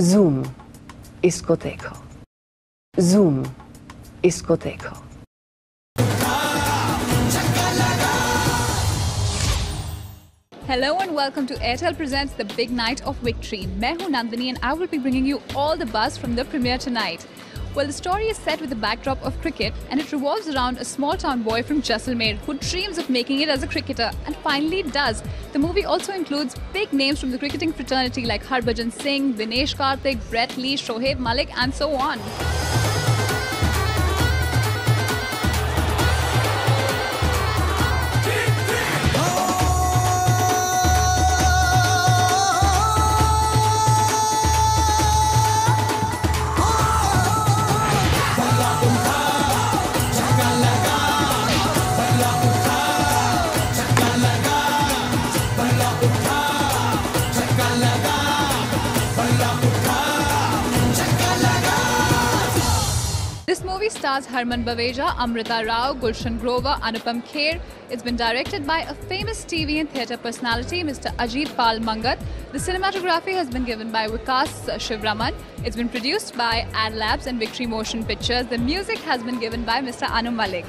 Zoom, iskoteco. Zoom, iskoteco. Hello and welcome to Airtel Presents The Big Night of Victory. I'm Nandini and I will be bringing you all the buzz from the premiere tonight. Well, the story is set with the backdrop of cricket and it revolves around a small town boy from Jaisalmer who dreams of making it as a cricketer and finally does. The movie also includes big names from the cricketing fraternity like Harbhajan Singh, Dinesh Karthik, Brett Lee, Shoaib Malik, and so on. This movie stars Harman Baweja, Amrita Rao, Gulshan Grover, Anupam Kher. It's been directed by a famous TV and theatre personality, Mr. Ajit Pal Mangat. The cinematography has been given by Vikas Shivraman. It's been produced by Ad Labs and Victory Motion Pictures. The music has been given by Mr. Anu Malik.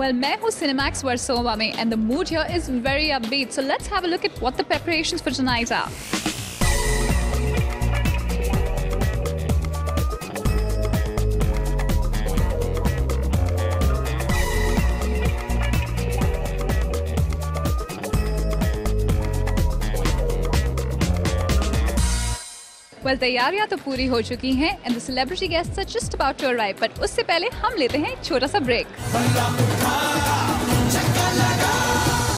Well, main cinemax Cinemax so mein, and the mood here is very upbeat. So let's have a look at what the preparations for tonight are. Well तैयारियाँ तो पूरी हो चुकी हैं and the celebrity guests are just about to arrive but उससे पहले हम लेते हैं छोटा सा ब्रेक